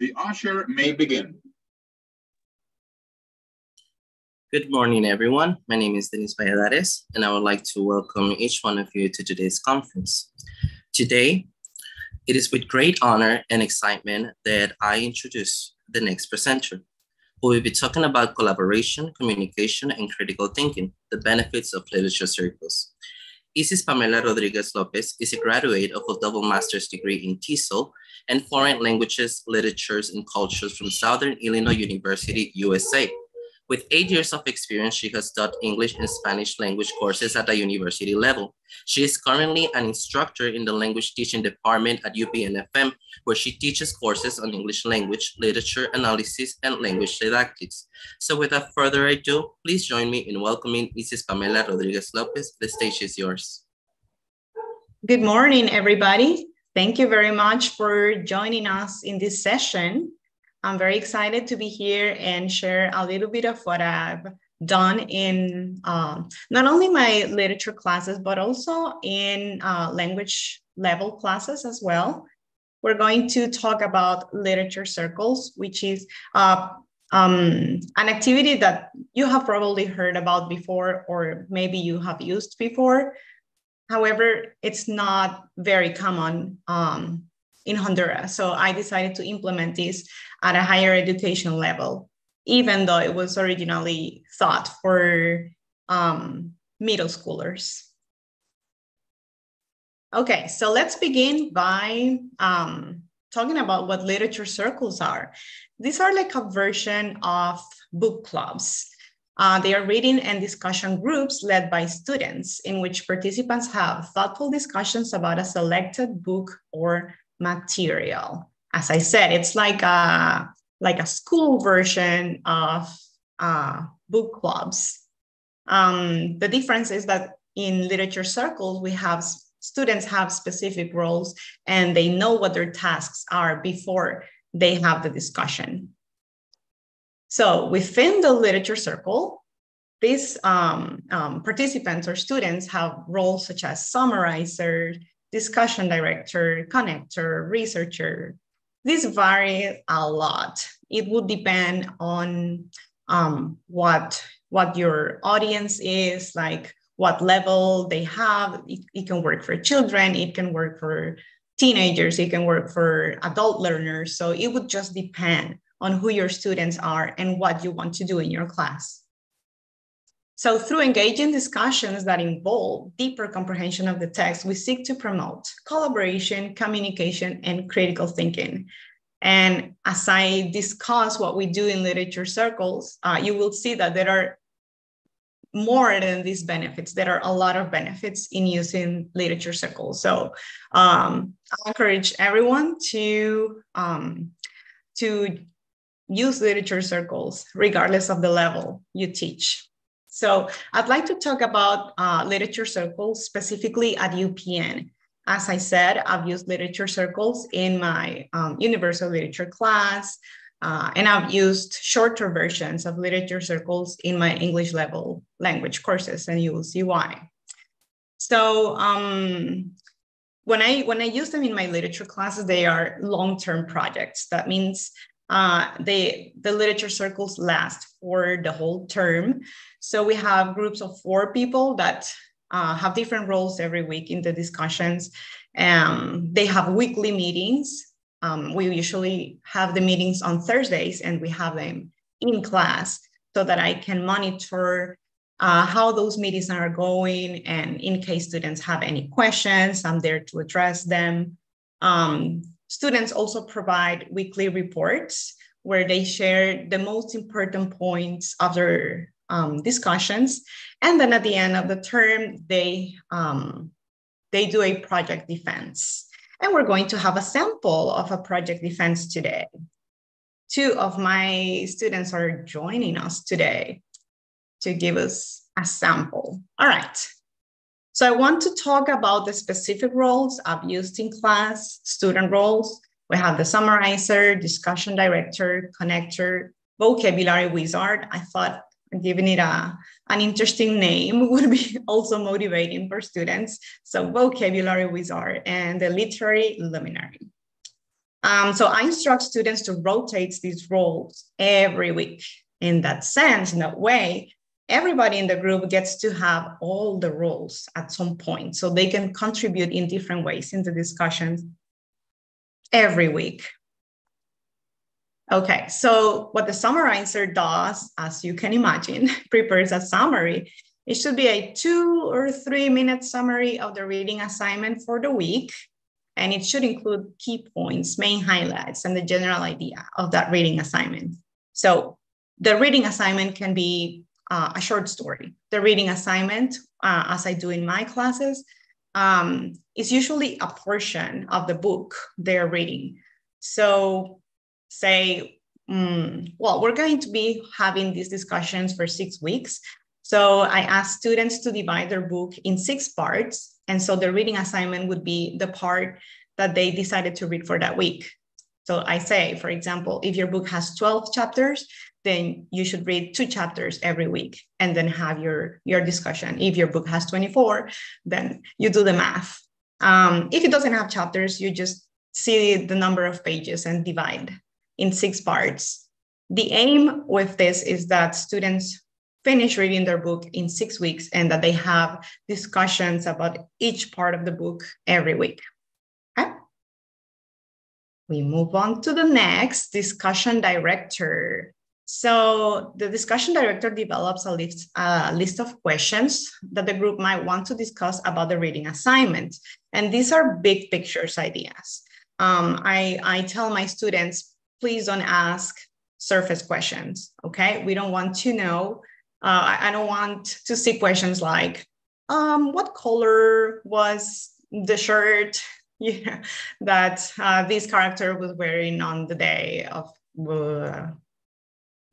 The usher may begin. Good morning, everyone. My name is Denis Valladares, and I would like to welcome each one of you to today's conference. Today, it is with great honor and excitement that I introduce the next presenter, who will be talking about collaboration, communication, and critical thinking, the benefits of literature circles. Isis Pamela Rodriguez Lopez is a graduate of a double master's degree in TESOL and foreign languages, literatures, and cultures from Southern Illinois University, USA. With eight years of experience, she has taught English and Spanish language courses at the university level. She is currently an instructor in the language teaching department at UPNFM, where she teaches courses on English language, literature analysis, and language didactics. So without further ado, please join me in welcoming Mrs. Pamela Rodriguez Lopez. The stage is yours. Good morning, everybody. Thank you very much for joining us in this session. I'm very excited to be here and share a little bit of what I've done in um, not only my literature classes, but also in uh, language level classes as well. We're going to talk about literature circles, which is uh, um, an activity that you have probably heard about before, or maybe you have used before. However, it's not very common um, in Honduras. So I decided to implement this at a higher education level, even though it was originally thought for um, middle schoolers. Okay, so let's begin by um, talking about what literature circles are. These are like a version of book clubs. Uh, they are reading and discussion groups led by students in which participants have thoughtful discussions about a selected book or material. As I said, it's like a like a school version of uh, book clubs. Um, the difference is that in literature circles, we have students have specific roles and they know what their tasks are before they have the discussion. So within the literature circle, these um, um, participants or students have roles such as summarizer, discussion director, connector, researcher. These vary a lot. It would depend on um, what, what your audience is, like what level they have. It, it can work for children, it can work for teenagers, it can work for adult learners. So it would just depend on who your students are and what you want to do in your class. So through engaging discussions that involve deeper comprehension of the text, we seek to promote collaboration, communication, and critical thinking. And as I discuss what we do in literature circles, uh, you will see that there are more than these benefits. There are a lot of benefits in using literature circles. So um, I encourage everyone to, um, to use literature circles regardless of the level you teach. So I'd like to talk about uh, literature circles specifically at UPN. As I said, I've used literature circles in my um, universal literature class, uh, and I've used shorter versions of literature circles in my English level language courses, and you will see why. So um, when I when I use them in my literature classes, they are long-term projects. That means uh, they, the literature circles last for the whole term. So we have groups of four people that uh, have different roles every week in the discussions. Um, they have weekly meetings. Um, we usually have the meetings on Thursdays and we have them in class so that I can monitor uh, how those meetings are going. And in case students have any questions, I'm there to address them. Um, Students also provide weekly reports where they share the most important points of their um, discussions. And then at the end of the term, they, um, they do a project defense. And we're going to have a sample of a project defense today. Two of my students are joining us today to give us a sample. All right. So I want to talk about the specific roles I've used in class, student roles. We have the summarizer, discussion director, connector, vocabulary wizard. I thought giving it a, an interesting name would be also motivating for students. So vocabulary wizard and the literary luminary. Um, so I instruct students to rotate these roles every week. In that sense, in that way, everybody in the group gets to have all the roles at some point so they can contribute in different ways in the discussions every week. Okay, so what the summarizer does, as you can imagine, prepares a summary. It should be a two or three minute summary of the reading assignment for the week and it should include key points, main highlights, and the general idea of that reading assignment. So the reading assignment can be uh, a short story. The reading assignment, uh, as I do in my classes, um, is usually a portion of the book they're reading. So say, mm, well, we're going to be having these discussions for six weeks. So I ask students to divide their book in six parts and so the reading assignment would be the part that they decided to read for that week. So I say, for example, if your book has 12 chapters, then you should read two chapters every week and then have your, your discussion. If your book has 24, then you do the math. Um, if it doesn't have chapters, you just see the number of pages and divide in six parts. The aim with this is that students finish reading their book in six weeks and that they have discussions about each part of the book every week. Okay. We move on to the next discussion director. So the discussion director develops a list, a list of questions that the group might want to discuss about the reading assignment. And these are big pictures ideas. Um, I, I tell my students, please don't ask surface questions, okay? We don't want to know uh, I don't want to see questions like, um, what color was the shirt that uh, this character was wearing on the day of uh,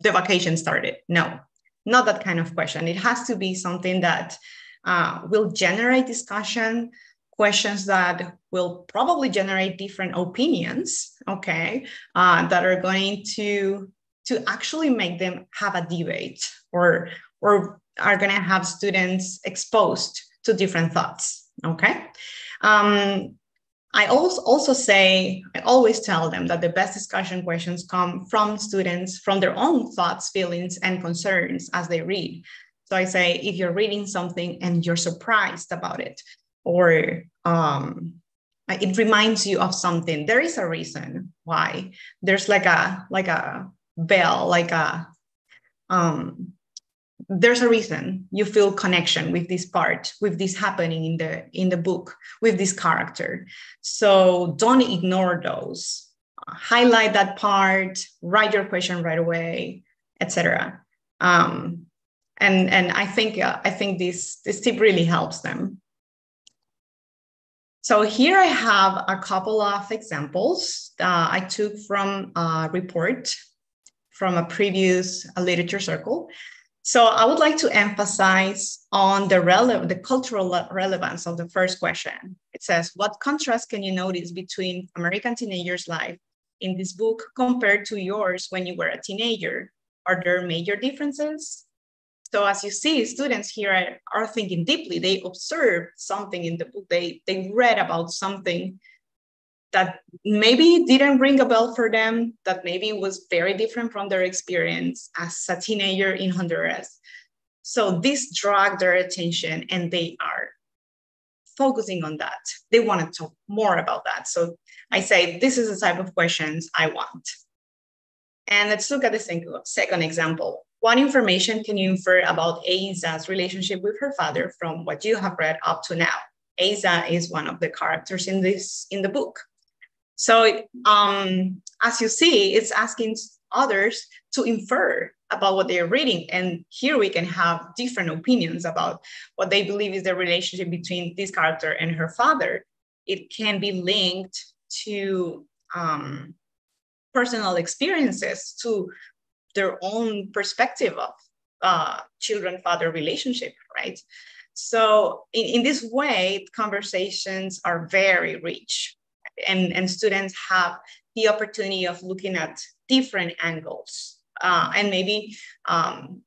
the vacation started? No, not that kind of question. It has to be something that uh, will generate discussion, questions that will probably generate different opinions, okay, uh, that are going to to actually make them have a debate or or are going to have students exposed to different thoughts okay um, i also also say i always tell them that the best discussion questions come from students from their own thoughts feelings and concerns as they read. So i say if you're reading something and you're surprised about it or um, it reminds you of something there is a reason why. There's like a like a bell like a um there's a reason you feel connection with this part with this happening in the in the book with this character. So don't ignore those. Highlight that part write your question right away etc um, and and i think uh, i think this this tip really helps them. So here i have a couple of examples uh, i took from a report from a previous uh, literature circle. So I would like to emphasize on the, rele- the cultural relevance of the first question. It says, what contrast can you notice between American teenagers' life in this book compared to yours when you were a teenager? Are there major differences? So as you see, students here are, thinking deeply. They observed something in the book. They, they read about something that maybe didn't ring a bell for them, that maybe was very different from their experience as a teenager in Honduras. So this dragged their attention and they are focusing on that. They want to talk more about that. So I say, this is the type of questions I want. And let's look at the second example. What information can you infer about Aza's relationship with her father from what you have read up to now? Aza is one of the characters in this in the book. So um, as you see, it's asking others to infer about what they're reading. And here we can have different opinions about what they believe is the relationship between this character and her father. It can be linked to um, personal experiences, to their own perspective of uh, children father relationship, right? So, in, in this way, conversations are very rich and, and students have the opportunity of looking at different angles uh, and maybe um,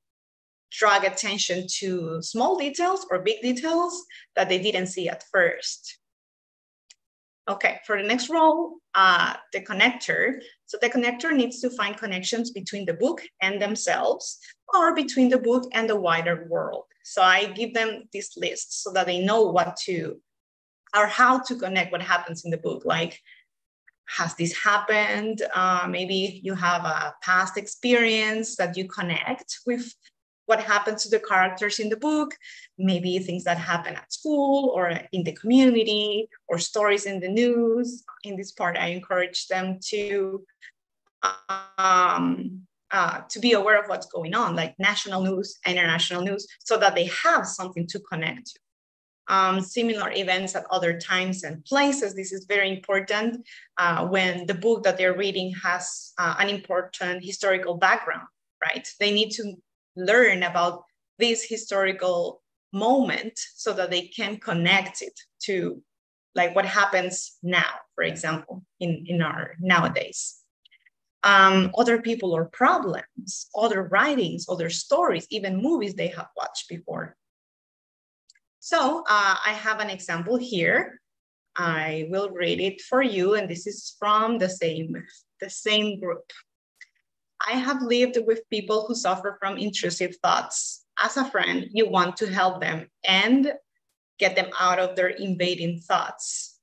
drag attention to small details or big details that they didn't see at first. Okay, for the next role, uh, the connector. So the connector needs to find connections between the book and themselves or between the book and the wider world. So I give them this list so that they know what to or how to connect what happens in the book. Like, has this happened? Uh, maybe you have a past experience that you connect with what happens to the characters in the book, maybe things that happen at school or in the community or stories in the news. In this part, I encourage them to um, uh, to be aware of what's going on, like national news, international news, so that they have something to connect to. Um, similar events at other times and places. This is very important uh, when the book that they're reading has uh, an important historical background, right? They need to learn about this historical moment so that they can connect it to like what happens now, for example, in, in our nowadays. Um, other people or problems, other writings, other stories, even movies they have watched before. So uh, I have an example here. I will read it for you, and this is from the same, the same group. I have lived with people who suffer from intrusive thoughts. As a friend, you want to help them and get them out of their invading thoughts.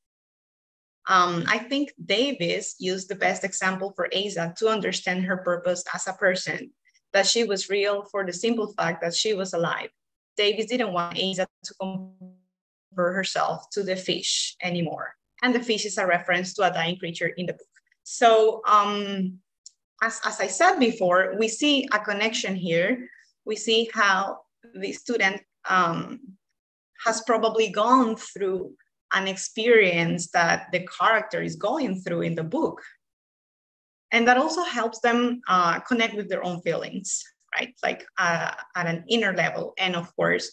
Um, I think Davis used the best example for Aza to understand her purpose as a person, that she was real for the simple fact that she was alive. Davis didn't want Aza to compare herself to the fish anymore. And the fish is a reference to a dying creature in the book. So um, as, as I said before, we see a connection here. We see how the student um, has probably gone through an experience that the character is going through in the book. And that also helps them uh, connect with their own feelings, right? Like uh, at an inner level. And of course,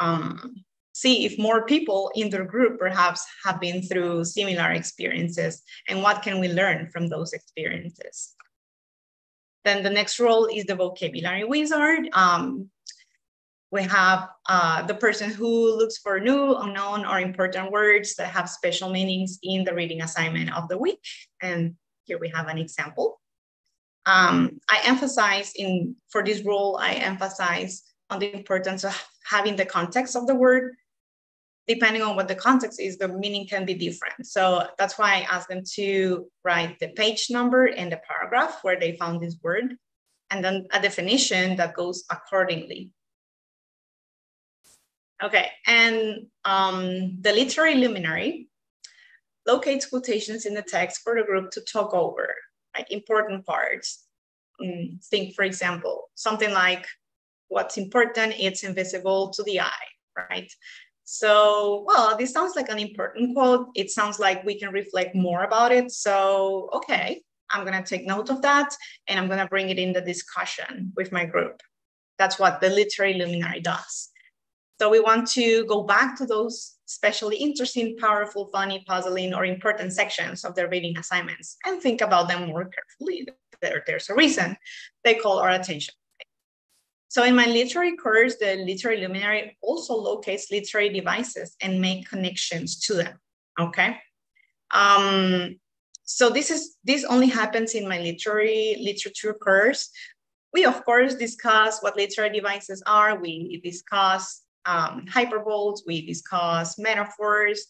um, see if more people in their group perhaps have been through similar experiences and what can we learn from those experiences. Then the next role is the vocabulary wizard. Um, we have uh, the person who looks for new, unknown, or important words that have special meanings in the reading assignment of the week. And here we have an example. Um, I emphasize in, for this role, I emphasize on the importance of having the context of the word depending on what the context is, the meaning can be different. So that's why I asked them to write the page number and the paragraph where they found this word, and then a definition that goes accordingly. Okay, and um, the literary luminary locates quotations in the text for the group to talk over, like important parts. Mm, think, for example, something like what's important, it's invisible to the eye, right? So, well, this sounds like an important quote. It sounds like we can reflect more about it. So, okay, I'm going to take note of that and I'm going to bring it in the discussion with my group. That's what the literary luminary does. So, we want to go back to those especially interesting, powerful, funny, puzzling, or important sections of their reading assignments and think about them more carefully. There, there's a reason they call our attention. So in my literary course, the literary luminary also locates literary devices and make connections to them, okay? Um, so this is this only happens in my literary literature course. We of course discuss what literary devices are. We discuss um, hyperboles, we discuss metaphors,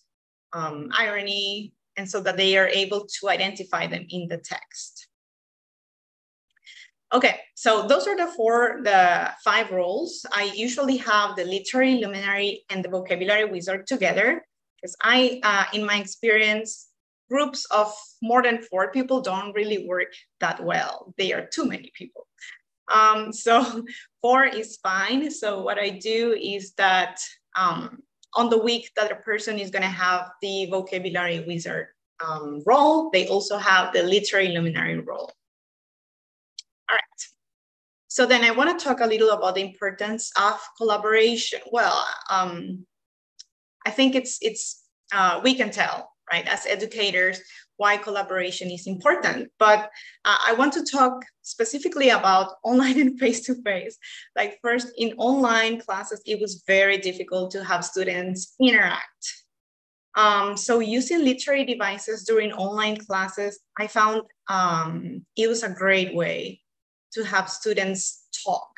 um, irony, and so that they are able to identify them in the text. Okay, so those are the four, the five roles. I usually have the literary luminary and the vocabulary wizard together because I, uh, in my experience, groups of more than four people don't really work that well. They are too many people. Um, so four is fine. So what I do is that um, on the week that a person is gonna have the vocabulary wizard um, role, they also have the literary luminary role. All right. So then I want to talk a little about the importance of collaboration. Well, um, I think it's it's uh, we can tell right as educators why collaboration is important. But uh, I want to talk specifically about online and face to face. Like first in online classes, it was very difficult to have students interact Um, so using literary devices during online classes, I found um, it was a great way to have students talk,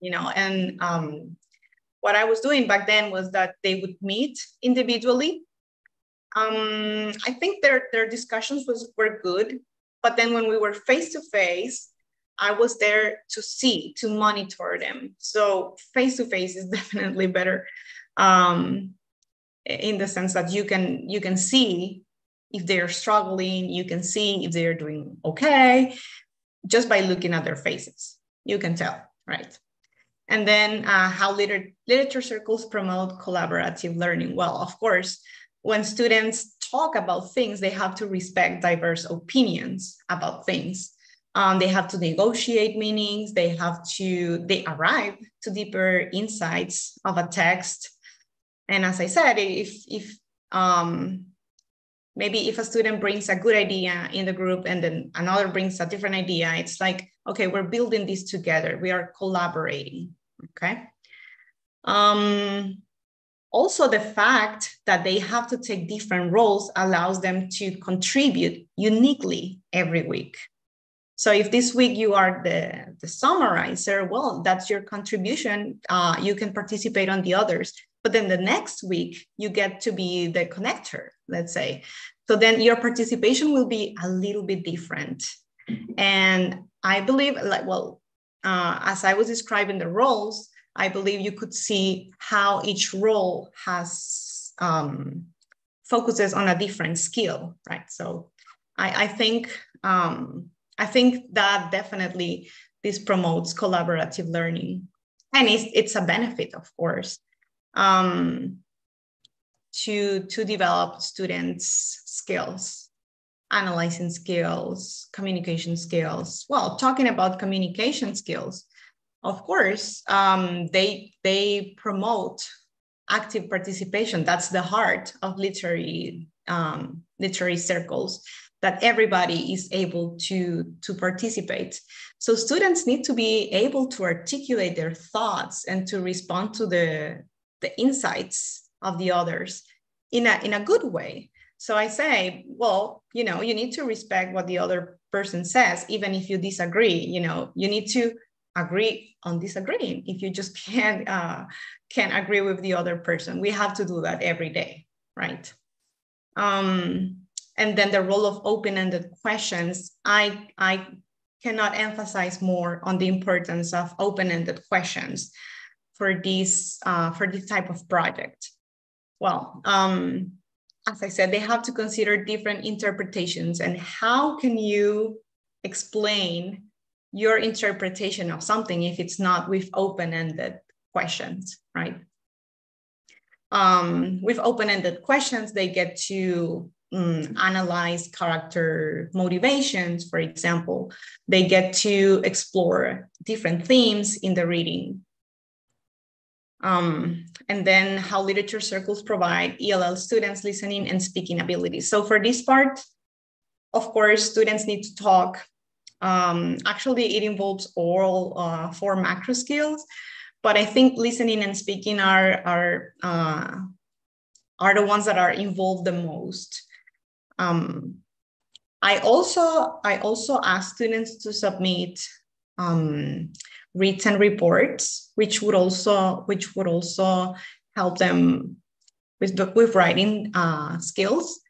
you know, and um, what I was doing back then was that they would meet individually. Um, I think their, their discussions was, were good, but then when we were face to face, I was there to see, to monitor them. So face to face is definitely better um, in the sense that you can you can see if they're struggling, you can see if they're doing okay, just by looking at their faces. You can tell, right? And then uh, how liter- literature circles promote collaborative learning. Well, of course, when students talk about things, they have to respect diverse opinions about things. Um, they have to negotiate meanings. They have to, they arrive to deeper insights of a text. And as I said, if, if um, maybe if a student brings a good idea in the group and then another brings a different idea, it's like, okay, we're building this together. We are collaborating, okay? Um, also, the fact that they have to take different roles allows them to contribute uniquely every week. So if this week you are the, the summarizer, well, that's your contribution. Uh, you can participate on the others. But then the next week, you get to be the connector, let's say. So then your participation will be a little bit different. And I believe, like, well, uh, as I was describing the roles, I believe you could see how each role has um, focuses on a different skill, right? So I, I think um, I think that definitely this promotes collaborative learning, and it's it's a benefit, of course um, to, to develop students' skills, analyzing skills, communication skills. Well, talking about communication skills, of course, um, they, they promote active participation. That's the heart of literary, um, literary circles that everybody is able to, to participate. So students need to be able to articulate their thoughts and to respond to the, the insights of the others in a, in a good way. So I say, well, you know, you need to respect what the other person says, even if you disagree, you know, you need to agree on disagreeing. If you just can't, uh, can't agree with the other person, we have to do that every day, right? Um, and then the role of open-ended questions, I, I cannot emphasize more on the importance of open-ended questions for this uh, for this type of project? Well, um, as I said, they have to consider different interpretations and how can you explain your interpretation of something if it's not with open-ended questions, right? Um, with open-ended questions, they get to um, analyze character motivations, for example. They get to explore different themes in the reading. Um, and then how literature circles provide ELL students listening and speaking abilities. So for this part, of course, students need to talk. Um, actually, it involves all uh, four macro skills, but I think listening and speaking are, are, uh, are the ones that are involved the most. Um, I also I also ask students to submit um, written reports, which would also which would also help them with with writing uh, skills.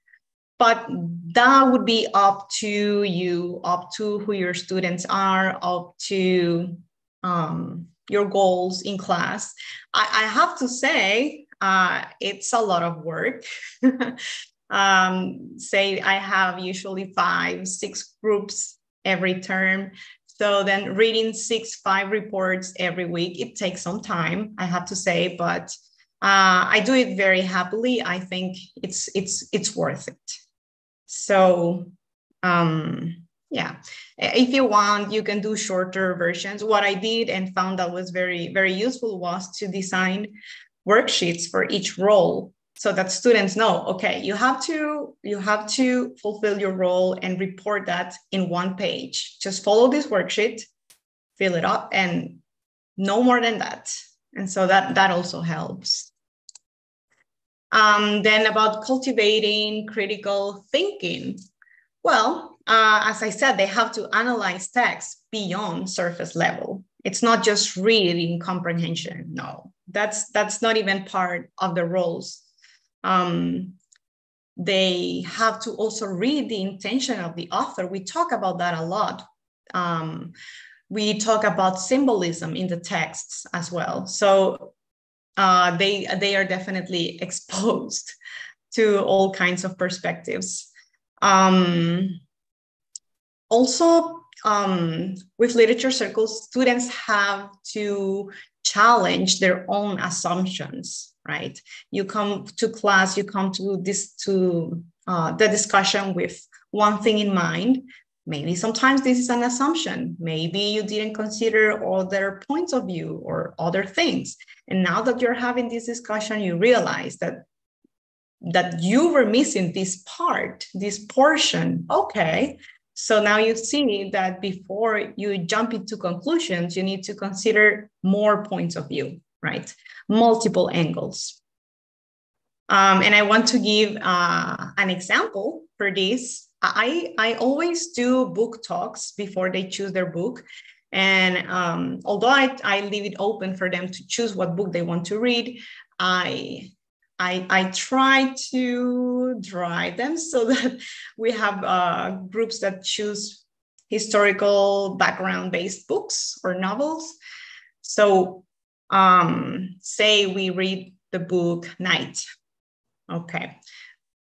But that would be up to you, up to who your students are, up to um, your goals in class. I, I have to say, uh, it's a lot of work. um, say I have usually five, six groups every term. So then reading six, five reports every week, it takes some time, I have to say, but uh, I do it very happily. I think it's it's it's worth it. So um, yeah, if you want, you can do shorter versions. What I did and found that was very very useful was to design worksheets for each role so that students know okay you have to you have to fulfill your role and report that in one page. Just follow this worksheet fill it up and no more than that. And so that that also helps Um, then about cultivating critical thinking. Well, uh, as I said, they have to analyze text beyond surface level. It's not just reading comprehension. No, that's that's not even part of the roles. Um, they have to also read the intention of the author. We talk about that a lot. Um, we talk about symbolism in the texts as well. So uh, they they are definitely exposed to all kinds of perspectives. Um, also, um, with literature circles, students have to challenge their own assumptions. Right? You come to class, you come to this to uh, the discussion with one thing in mind, Maybe sometimes this is an assumption. Maybe you didn't consider other points of view or other things. And now that you're having this discussion, you realize that that you were missing this part, this portion. Okay. So now you see that before you jump into conclusions, you need to consider more points of view, right? Multiple angles. Um, and I want to give uh, an example for this I, I always do book talks before they choose their book. And um, although I, I leave it open for them to choose what book they want to read, I, I, I try to drive them so that we have uh, groups that choose historical background based books or novels. So, um, say we read the book Night. Okay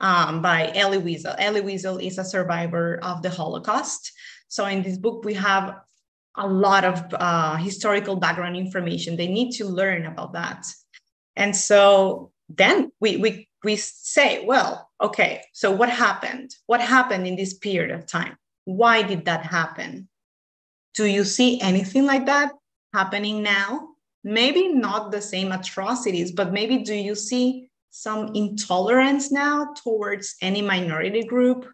um, by Elie Wiesel. Elie Wiesel is a survivor of the Holocaust. So in this book, we have a lot of uh, historical background information. They need to learn about that. And so then we, we, we say, well, okay, so what happened? What happened in this period of time? Why did that happen? Do you see anything like that happening now? Maybe not the same atrocities, but maybe do you see some intolerance now towards any minority group.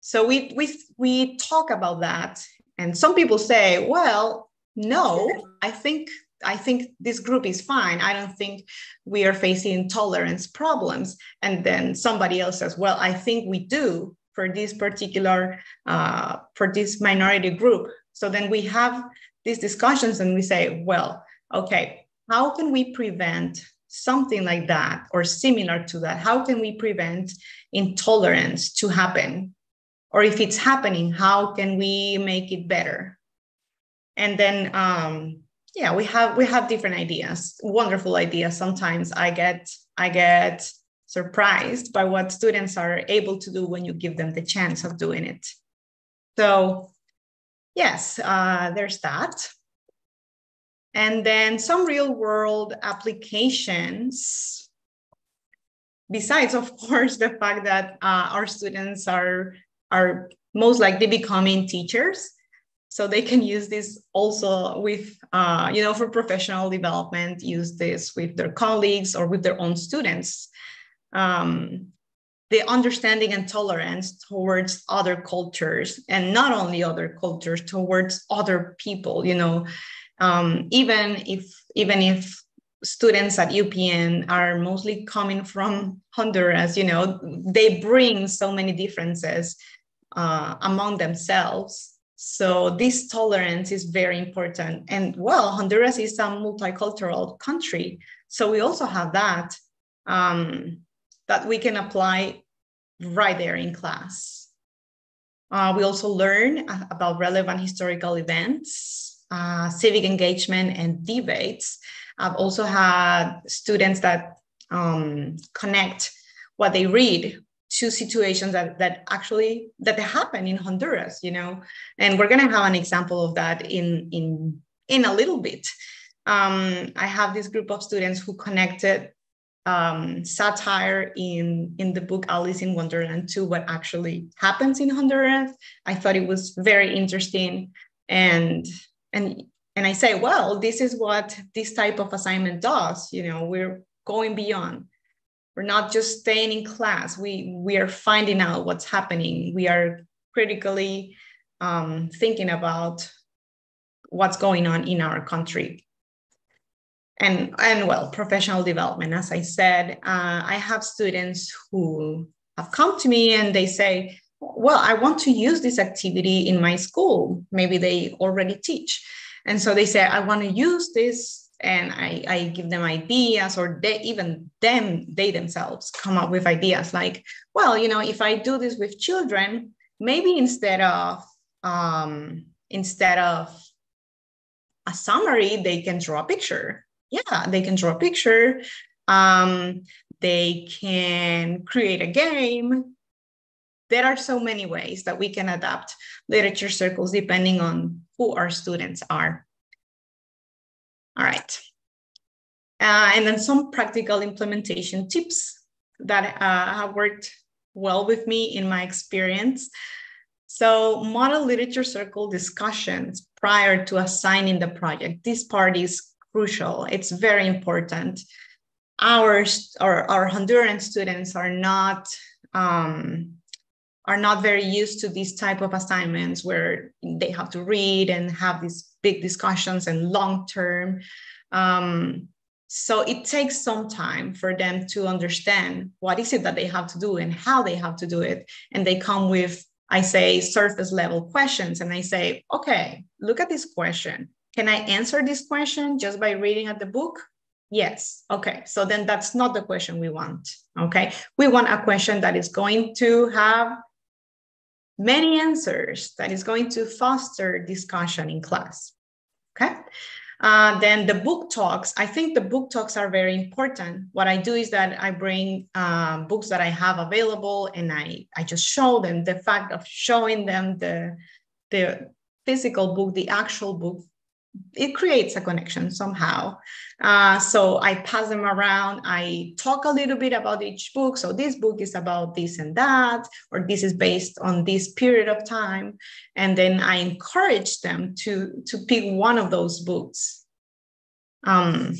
So we, we, we talk about that. And some people say, well, no, I think I think this group is fine. I don't think we are facing intolerance problems. And then somebody else says, well, I think we do for this particular, uh, for this minority group. So then we have these discussions and we say, well, okay, how can we prevent something like that or similar to that how can we prevent intolerance to happen? Or if it's happening how can we make it better? And then um, yeah we have we have different ideas wonderful ideas. Sometimes i get i get surprised by what students are able to do when you give them the chance of doing it. So yes uh, there's that and then some real world applications besides of course the fact that uh, our students are are most likely becoming teachers. So they can use this also with uh, you know for professional development use this with their colleagues or with their own students. Um, the understanding and tolerance towards other cultures and not only other cultures towards other people you know um, even if even if students at UPN are mostly coming from Honduras, you know, they bring so many differences uh, among themselves. So this tolerance is very important. And well, Honduras is a multicultural country, so we also have that um, that we can apply right there in class. Uh, we also learn about relevant historical events uh, civic engagement and debates. I've also had students that um, connect what they read to situations that, that actually that happen in Honduras, you know, and we're gonna have an example of that in in in a little bit. Um, I have this group of students who connected um, satire in in the book Alice in Wonderland to what actually happens in Honduras. I thought it was very interesting, and and and i say well this is what this type of assignment does you know we're going beyond. We're not just staying in class. We we are finding out what's happening. We are critically um, thinking about what's going on in our country. And and well professional development as i said uh, i have students who have come to me and they say well i want to use this activity in my school maybe they already teach and so they say i want to use this and I, I give them ideas or they even them they themselves come up with ideas like well you know if i do this with children maybe instead of um, instead of a summary they can draw a picture yeah, they can draw a picture. Um, they can create a game. There are so many ways that we can adapt literature circles depending on who our students are. All right. Uh, and then some practical implementation tips that uh, have worked well with me in my experience. So model literature circle discussions prior to assigning the project. This part is crucial. It's very important. Our, our, our Honduran students are not um, are not very used to these type of assignments where they have to read and have these big discussions and long term. Um, so it takes some time for them to understand what is it that they have to do and how they have to do it. And they come with, I say, surface level questions. And I say, okay, look at this question. Can I answer this question just by reading at the book? Yes. Okay. So then that's not the question we want. Okay. We want a question that is going to have many answers, that is going to foster discussion in class. Okay. Uh, then the book talks, I think the book talks are very important. What I do is that I bring um, books that I have available and I, I just show them the fact of showing them the, the physical book, the actual book it creates a connection somehow. Uh, so I pass them around. I talk a little bit about each book. So this book is about this and that, or this is based on this period of time. And then I encourage them to, to pick one of those books. Um,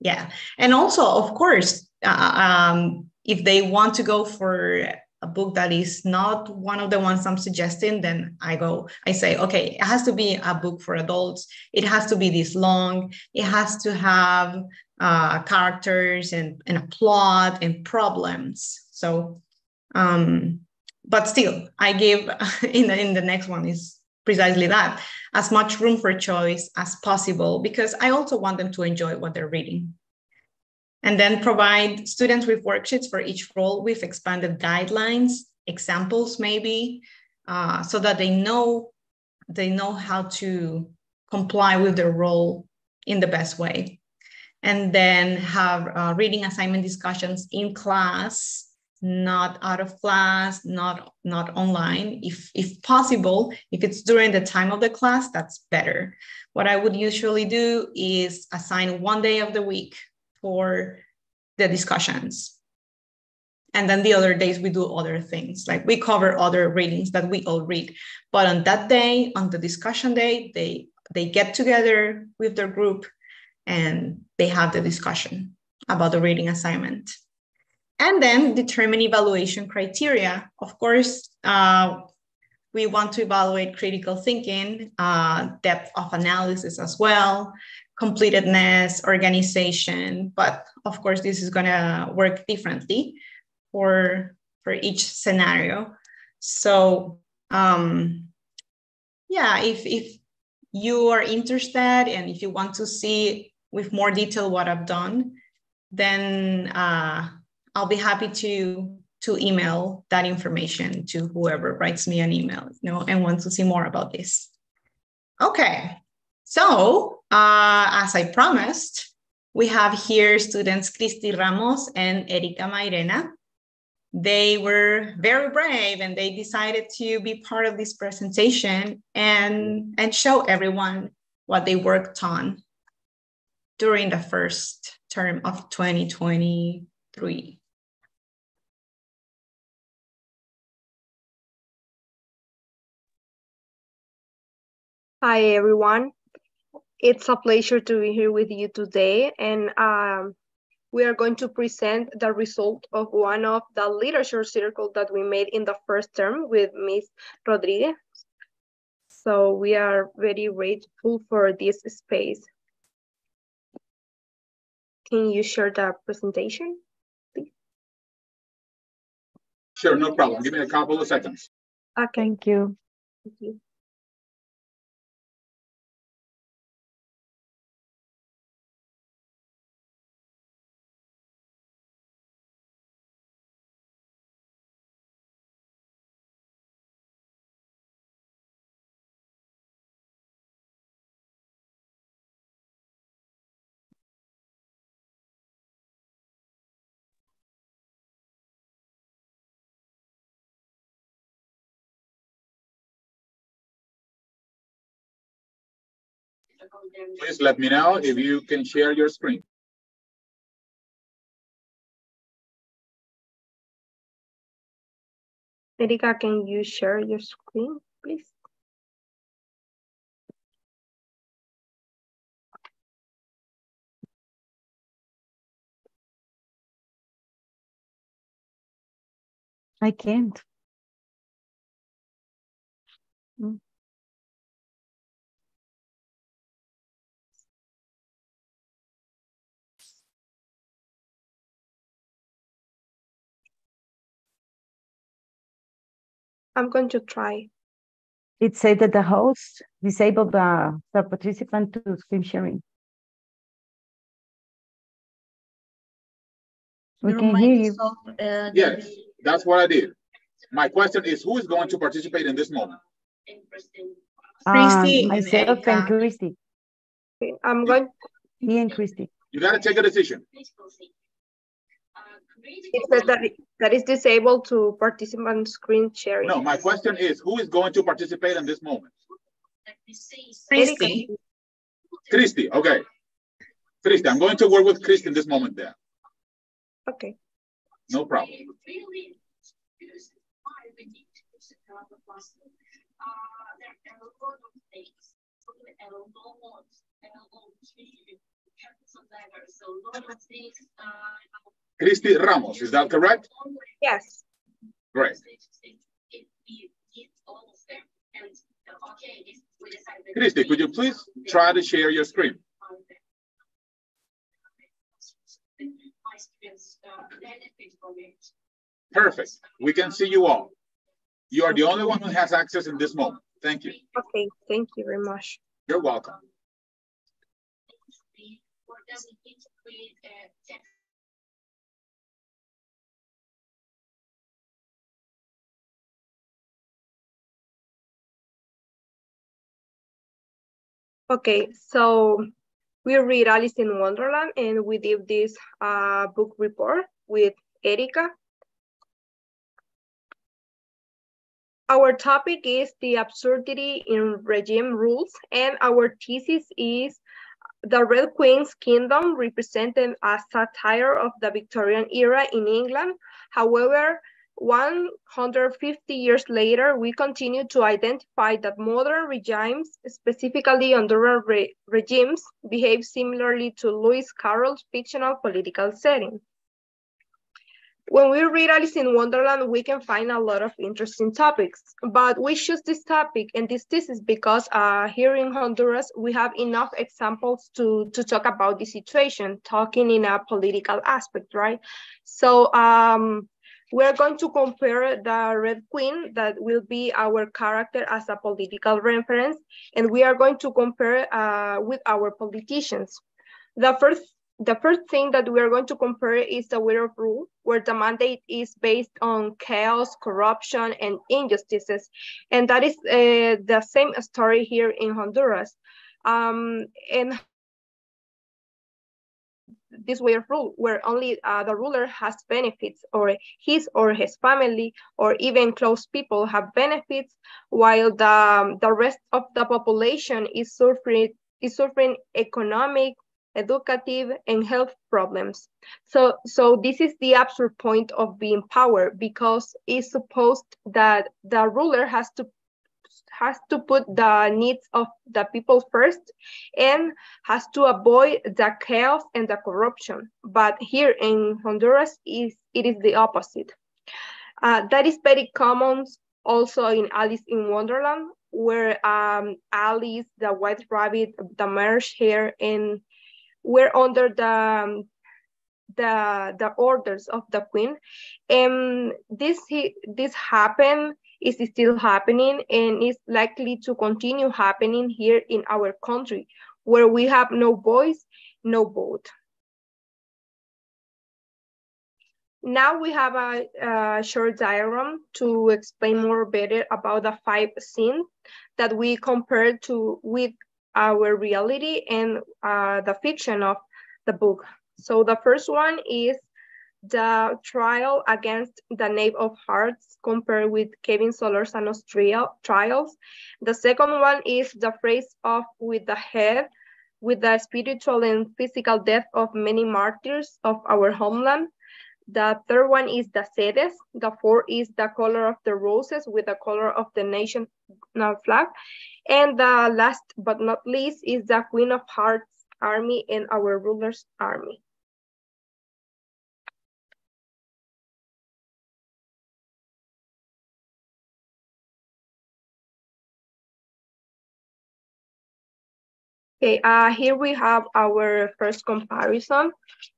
yeah. And also, of course, uh, um, if they want to go for a book that is not one of the ones I'm suggesting, then I go, I say, okay, it has to be a book for adults. It has to be this long. It has to have uh, characters and, and a plot and problems. So, um, but still, I give in the, in the next one is precisely that as much room for choice as possible because I also want them to enjoy what they're reading and then provide students with worksheets for each role with expanded guidelines, examples maybe, uh, so that they know they know how to comply with their role in the best way. And then have uh, reading assignment discussions in class, not out of class, not, not online. If, if possible, if it's during the time of the class, that's better. What I would usually do is assign one day of the week for the discussions. And then the other days we do other things, like we cover other readings that we all read. But on that day, on the discussion day, they they get together with their group and they have the discussion about the reading assignment. And then determine evaluation criteria. Of course, uh, we want to evaluate critical thinking, uh, depth of analysis as well, completedness, organization. But of course, this is going to work differently for, for each scenario. So, um, yeah, if, if you are interested and if you want to see with more detail what I've done, then uh, I'll be happy to to email that information to whoever writes me an email, you know, and wants to see more about this. Okay, so, uh, as I promised, we have here students Cristi Ramos and Erika Mairena. They were very brave and they decided to be part of this presentation and, and show everyone what they worked on during the first term of 2023. Hi, everyone. It's a pleasure to be here with you today. And um, we are going to present the result of one of the literature circles that we made in the first term with Ms. Rodriguez. So we are very grateful for this space. can you share the presentation? Please? Sure, no problem. Give me a couple of seconds. Okay. Thank you. Thank you. Please let me know if you can share your screen. Erika, can you share your screen, please? I can't. Mm. I'm going to try. It said that the host disabled the, the participant to screen sharing. We Your can hear you. off, uh, Yes, that's what I did. My question is, who is going to participate in this moment? Um, Christy and Myself and Erika. Christy, I'm going, me and Christy. You gotta take a decision. It says that, it- that is disabled to participant screen sharing. No, my question is, who is going to participate in this moment? Christy. Christy, okay. Christy, I'm going to work with Christy in this moment there. Okay, No problem. Christy Ramos, is that correct? yes. Great. Christy, could you please try to share your screen? Perfect. We can see you all. You are the only one who has access in this moment. Thank you. Okay, thank you very much. You're welcome. Okay, so we read Alice in Wonderland and we did this uh, book report with Erika. Our topic is the absurdity in regime rules and our thesis is the Red Queen's kingdom represented a satire of the Victorian era in England. However, 150 years later, we continue to identify that modern regimes, specifically Honduran re regimes, behave similarly to Lewis Carroll's fictional political setting. When we read Alice in Wonderland, we can find a lot of interesting topics, but we choose this topic and this thesis because uh, here in Honduras, we have enough examples to, to talk about the situation, talking in a political aspect, right? So um, we're going to compare the Red Queen, that will be our character as a political reference, and we are going to compare uh, with our politicians. The first, the first thing that we are going to compare is the Wheel of Rule, where the mandate is based on chaos, corruption, and injustices. And that is uh, the same story here in Honduras. Um, and this way of rule where only uh, the ruler has benefits or his or his family or even close people have benefits while the, um, the rest of the population is suffering is suffering economic educative and health problems so so this is the absurd point of being power because it's supposed that the ruler has to has to put the needs of the people first and has to avoid the chaos and the corruption. But here in Honduras, is it is the opposite. Uh, that is very common also in Alice in Wonderland, where um, Alice, the white rabbit, the March Hare, and we're under the um, the the orders of the queen. And this this happened is still happening and is likely to continue happening here in our country where we have no voice no vote. Now we have a, a, short diagram to explain more better about the five scenes that we compared to with our reality and uh, the fiction of the book. So the first one is the trial against the Knave of Hearts compared with Kevin Solorzano's trial, trials. The second one is the phrase of with the head, with the spiritual and physical death of many martyrs of our homeland. The third one is the ZEDEs. The fourth is the color of the roses with the color of the nation flag. And the last but not least is the Queen of Hearts army and our ruler's army. Okay, uh, here we have our first comparison.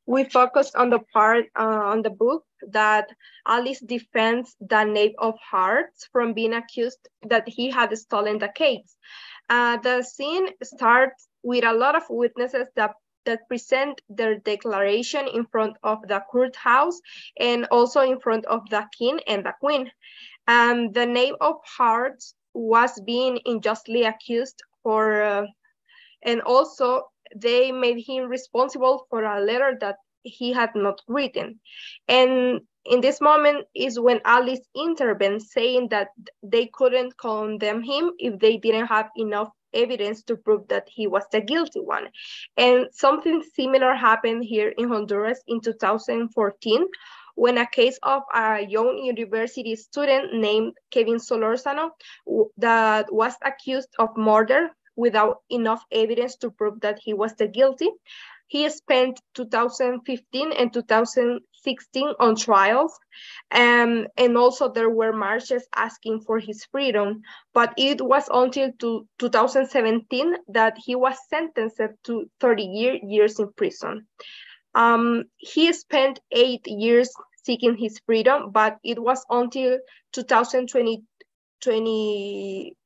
We focused on the part uh, on the book that Alice defends the Knave of Hearts from being accused that he had stolen the cakes. Uh, the scene starts with a lot of witnesses that that present their declaration in front of the courthouse and also in front of the king and the queen. Um, the Knave of Hearts was being unjustly accused for uh, and also they made him responsible for a letter that he had not written. And in this moment is when Alice intervened, saying that they couldn't condemn him if they didn't have enough evidence to prove that he was the guilty one. And something similar happened here in Honduras in 2014 when a case of a young university student named Kevin Solorzano that was accused of murder without enough evidence to prove that he was the guilty. He spent 2015 and 2016 on trials, um, and also there were marches asking for his freedom. But it was until 2017 that he was sentenced to 30 year, years in prison. Um, he spent eight years seeking his freedom, but it was until 2020, 20,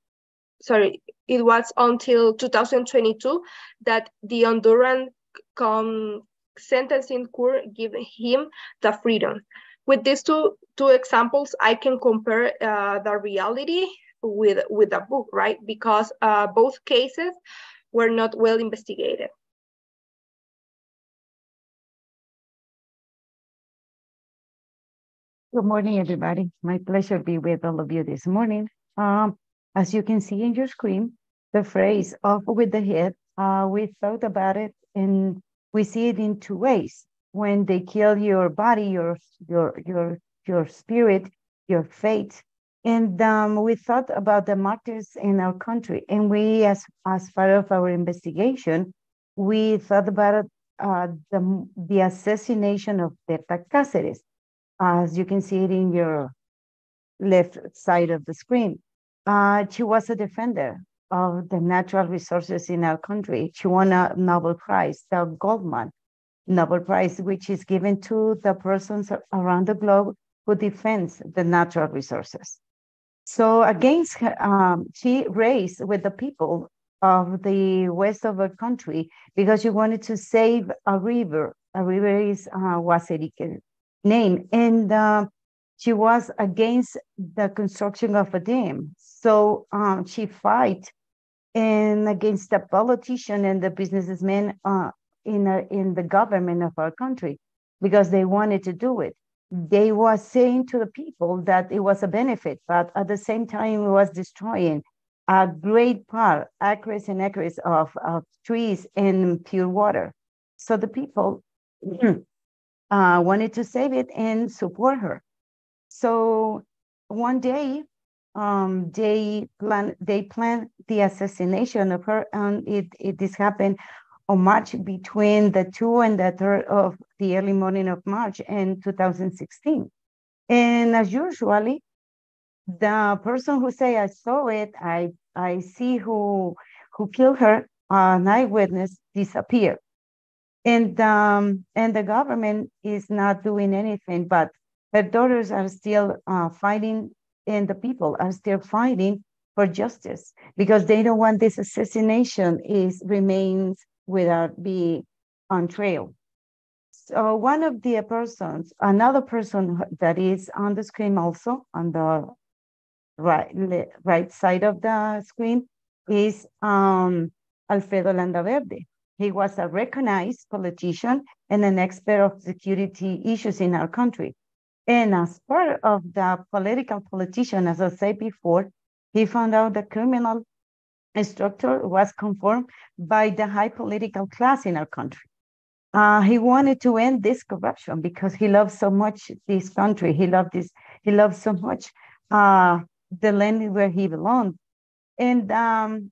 sorry, it was until 2022 that the Honduran com sentencing court gave him the freedom. With these two, two examples, I can compare uh, the reality with, with the book, right? Because uh, both cases were not well investigated. Good morning, everybody. My pleasure to be with all of you this morning. Um, as you can see in your screen, the phrase off with the head, uh, we thought about it and we see it in two ways. When they kill your body, your your your your spirit, your faith. And um, we thought about the martyrs in our country. And we, as, as part of our investigation, we thought about uh, the, the assassination of Berta Cáceres, as you can see it in your left side of the screen. Uh, she was a defender of the natural resources in our country. She won a Nobel Prize, the Goldman Nobel Prize, which is given to the persons around the globe who defends the natural resources. So against her, um, she raised with the people of the west of our country because she wanted to save a river. A river is uh, Gualcarque name, and uh, she was against the construction of a dam. So um, she fight and against the politician and the businessmen uh, in a, in the government of our country because they wanted to do it. They were saying to the people that it was a benefit, but at the same time, it was destroying a great part, acres and acres of, of trees and pure water. So the people uh, wanted to save it and support her. So one day, um, they plan they plan the assassination of her, and it, it this happened on March between the two and the third of the early morning of March in 2016. And as usually, the person who say I saw it, I I see who who killed her, an eyewitness disappeared. And, um, and the government is not doing anything, but her daughters are still uh, fighting and the people are still fighting for justice because they don't want this assassination is remains without being on trail. So one of the persons, another person that is on the screen also on the right right side of the screen is um, Alfredo Landaverde. He was a recognized politician and an expert of security issues in our country. And as part of the political politician, as I said before, he found out the criminal structure was conformed by the high political class in our country. Uh, he wanted to end this corruption because he loved so much this country. He loved this. He loved so much uh, the land where he belonged, and um,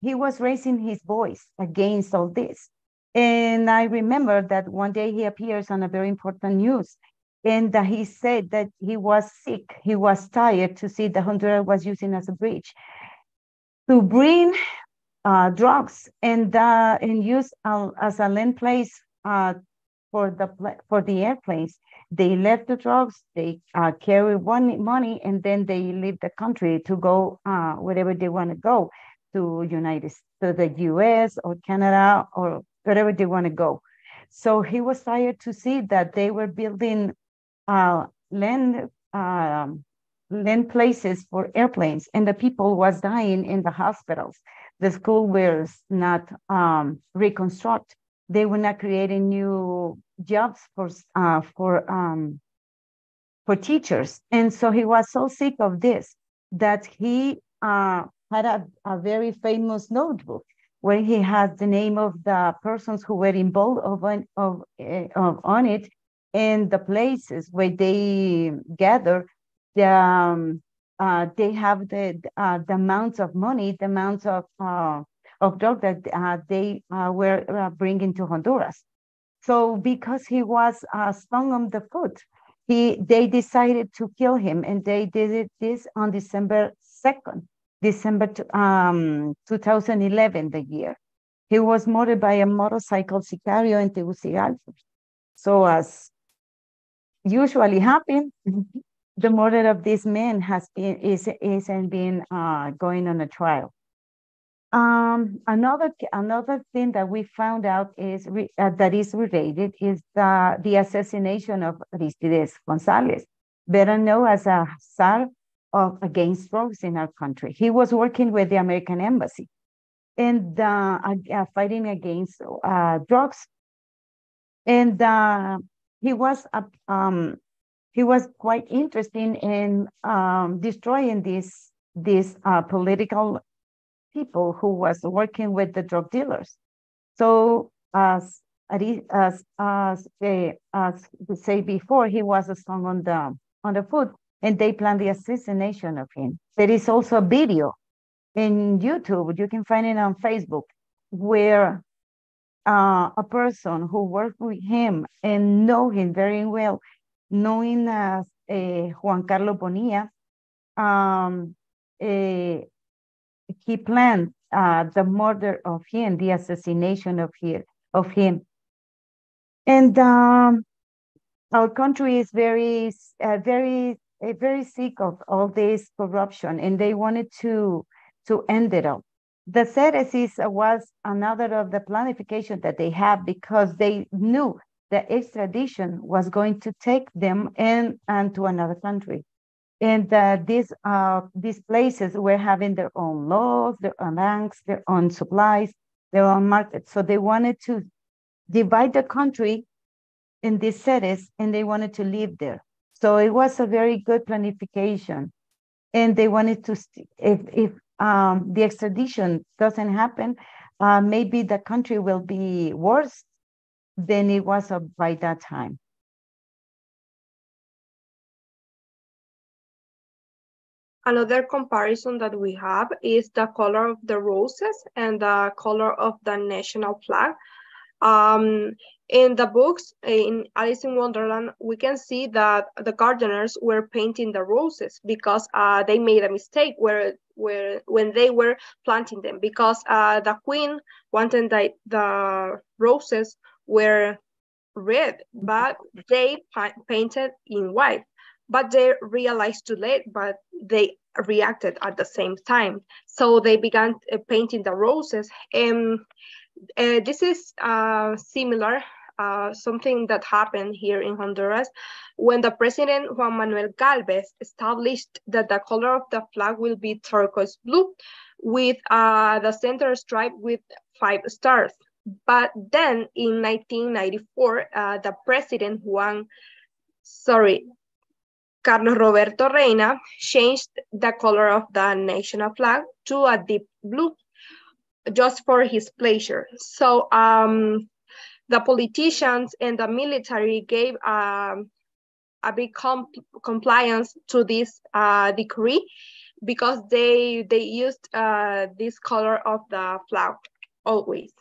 he was raising his voice against all this. And I remember that one day he appears on a very important news, and uh, he said that he was sick, he was tired to see the Honduras was using as a bridge to bring uh, drugs and uh, and use uh, as a land place uh, for the for the airplanes. They left the drugs, they uh, carry one money, and then they leave the country to go uh, wherever they want to go to United to the U.S. or Canada or wherever they want to go. So he was tired to see that they were building uh, land um, land places for airplanes, and the people was dying in the hospitals. The school was not um, reconstruct. They were not creating new jobs for uh, for um, for teachers, and so he was so sick of this that he uh, had a, a very famous notebook where he has the name of the persons who were involved of, of, uh, of on it and the places where they gather, the, um, uh, they have the uh, the amounts of money, the amounts of uh, of drug that uh, they uh, were uh, bringing to Honduras. So because he was stung on the foot, he they decided to kill him, and they did it this on December second, December um, 2011, the year. He was murdered by a motorcycle sicario in Tegucigalpa. So as usually happen, the murder of this man has been is isn't been uh, going on a trial. Um, another another thing that we found out is re, uh, that is related is the the assassination of Aristides Gonzalez, better known as a czar of against drugs in our country. He was working with the American embassy and uh, uh, fighting against uh, drugs. And uh, he was um, he was quite interested in um, destroying these these uh, political people who was working with the drug dealers. So as as as they as we say before, he was a song on the on the foot, and they planned the assassination of him. There is also a video in YouTube. You can find it on Facebook where uh, a person who worked with him and know him very well, knowing as uh, Juan Carlos Bonilla, um, uh, he planned uh, the murder of him, the assassination of him. Of him. And um, our country is very, uh, very, uh, very sick of all this corruption, and they wanted to to end it all. The Ceresis was another of the planification that they had because they knew the extradition was going to take them in and to another country. And uh, these uh, these places were having their own laws, their own banks, their own supplies, their own markets. So they wanted to divide the country in these cities, and they wanted to live there. So it was a very good planification, and they wanted to if if um, the extradition doesn't happen, uh, maybe the country will be worse than it was by that time. Another comparison that we have is the color of the roses and the color of the national flag. Um, in the books, in Alice in Wonderland, we can see that the gardeners were painting the roses because uh, they made a mistake where, where when they were planting them because uh, the queen wanted the, the roses were red, but they painted in white. But they realized too late, but they reacted at the same time. So they began uh, painting the roses. And uh, this is uh, similar, uh, something that happened here in Honduras when the president Juan Manuel Galvez established that the color of the flag will be turquoise blue with uh, the center stripe with five stars. But then in 1994, uh, the president Juan, sorry, Carlos Roberto Reina changed the color of the national flag to a deep blue just for his pleasure. So um, the politicians and the military gave um, a big comp compliance to this uh, decree because they they used uh, this color of the flag always.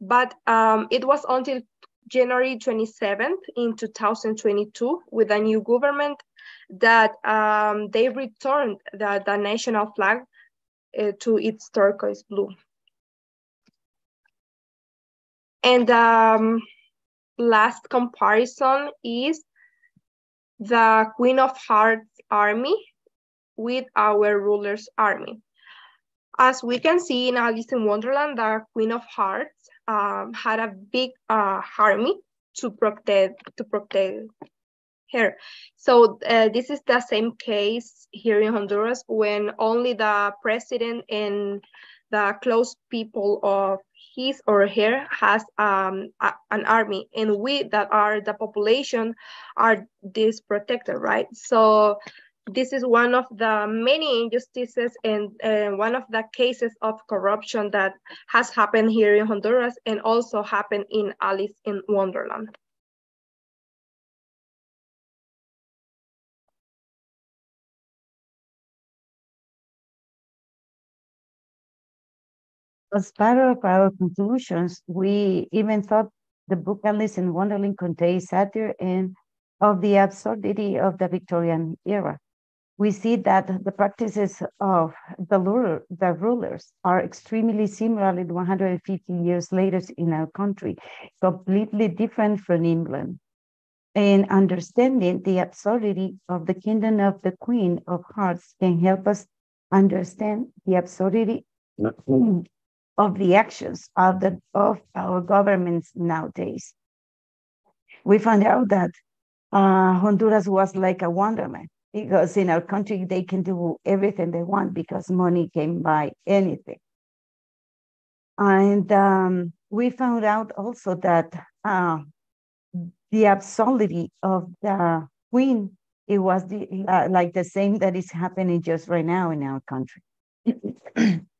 But um, it was until January 27th in 2022 with a new government that um, they returned the, the national flag uh, to its turquoise blue. And um, last comparison is the Queen of Hearts army with our ruler's army. As we can see in Alice in Wonderland, the Queen of Hearts um, had a big uh, army to protect to protect her. So uh, this is the same case here in Honduras when only the president and the close people of his or her has um, a, an army and we that are the population are this protected, right? So this is one of the many injustices and uh, one of the cases of corruption that has happened here in Honduras and also happened in Alice in Wonderland. As part of our conclusions, we even thought the book Alice in Wonderland contains satire and of the absurdity of the Victorian era we see that the practices of the, ruler, the rulers are extremely similar 150 years later in our country, completely different from England. And understanding the absurdity of the kingdom of the Queen of Hearts can help us understand the absurdity of the actions of, the, of our governments nowadays. We found out that uh, Honduras was like a wonderland because in our country they can do everything they want because money can buy anything. And um, we found out also that uh, the absolutity of the queen, it was the, uh, like the same that is happening just right now in our country.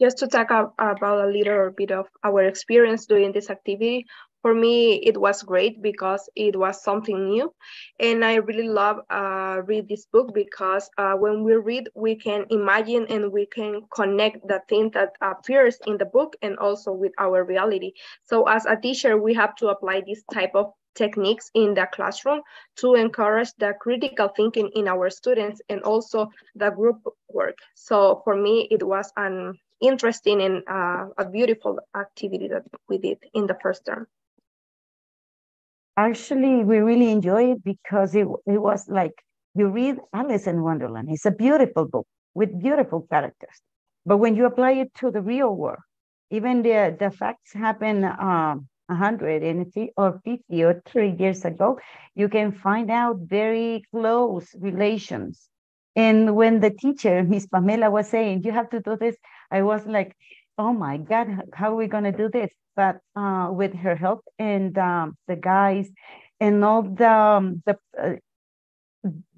just to talk about a little bit of our experience doing this activity, for me it was great because it was something new and i really love uh, read this book because uh, when we read we can imagine and we can connect the thing that appears in the book and also with our reality. So as a teacher we have to apply this type of techniques in the classroom to encourage the critical thinking in our students and also the group work. So for me it was an interesting and uh, a beautiful activity that we did in the first term. Actually we really enjoy it because it, it was like you read alice in wonderland. It's a beautiful book with beautiful characters. But when you apply it to the real world even the, the facts happen um, 150 or 50 or three years ago you can find out very close relations. And when the teacher miss pamela was saying you have to do this i was like oh my god how are we going to do this? But uh, with her help and um, the guys and all the um, the uh,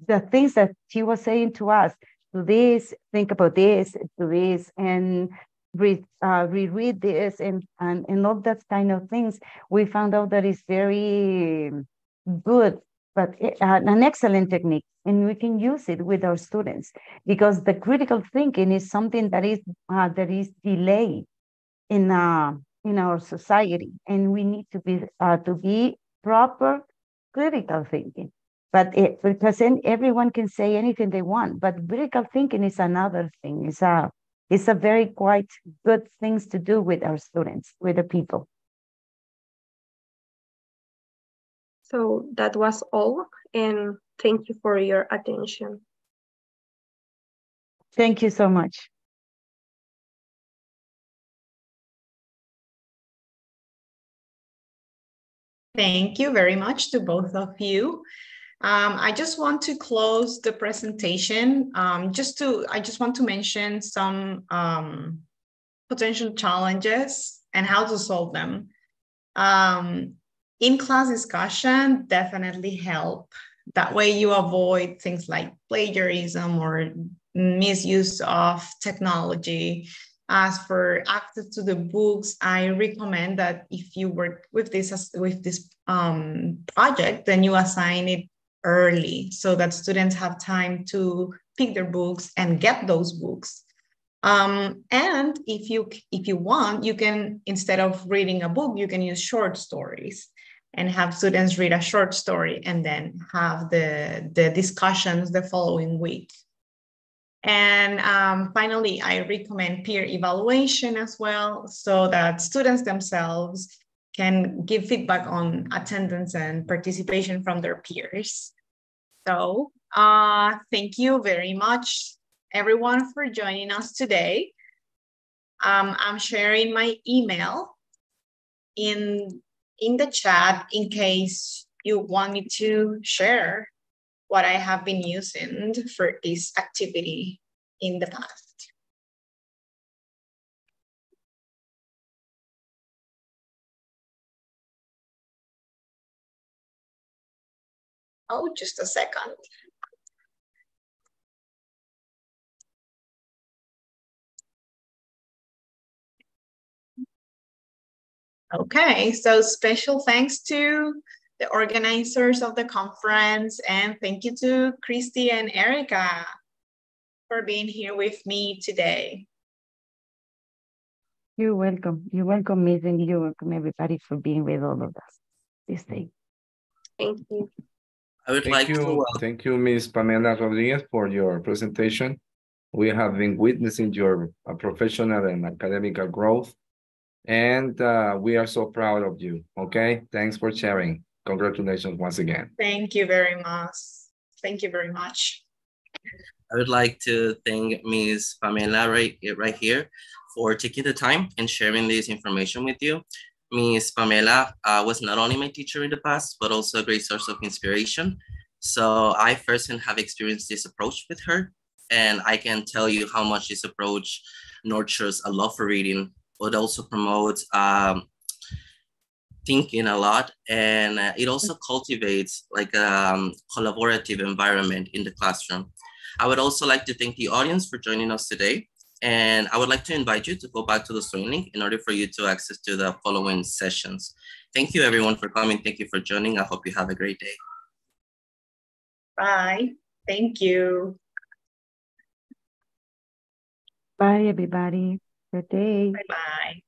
the things that she was saying to us do this think about this do this and read uh, reread this and, and and all that kind of things we found out that it's very good but uh, an excellent technique and we can use it with our students because the critical thinking is something that is uh, that is delayed in uh, in our society, and we need to be uh, to be proper critical thinking. But it, because then everyone can say anything they want, but critical thinking is another thing. It's a it's a very quite good things to do with our students, with the people. So that was all, and thank you for your attention. Thank you so much. Thank you very much to both of you. Um, I just want to close the presentation. Um, just to, I just want to mention some um, potential challenges and how to solve them. Um, in-class discussion definitely help. That way you avoid things like plagiarism or misuse of technology. As for access to the books, I recommend that if you work with this with this um, project, then you assign it early so that students have time to pick their books and get those books. Um, and if you if you want, you can instead of reading a book, you can use short stories and have students read a short story and then have the, the discussions the following week. And um, finally, I recommend peer evaluation as well so that students themselves can give feedback on attendance and participation from their peers. So uh, thank you very much, everyone, for joining us today. Um, I'm sharing my email in in the chat in case you want me to share what I have been using for this activity in the past. Oh, just a second. Okay, so special thanks to the organizers of the conference and thank you to Christy and Erica for being here with me today. You're welcome. You're welcome, Miss, and you're welcome everybody for being with all of us this day. Thank you. I would Thank like you, to thank you, Ms. Pamela Rodriguez, for your presentation. We have been witnessing your uh, professional and academic growth, and uh, we are so proud of you. Okay, thanks for sharing. Congratulations once again. Thank you very much. Thank you very much. I would like to thank Ms. Pamela right, right here for taking the time and sharing this information with you. Ms. Pamela uh, was not only my teacher in the past, but also a great source of inspiration. So I firsthand have experienced this approach with her, and I can tell you how much this approach nurtures a love for reading, but also promotes um, thinking a lot, and uh, it also cultivates like a um, collaborative environment in the classroom. I would also like to thank the audience for joining us today. And I would like to invite you to go back to the stream link in order for you to access to the following sessions. Thank you everyone for coming. Thank you for joining. I hope you have a great day. Bye. Thank you. Bye, everybody. Good day. Bye-bye.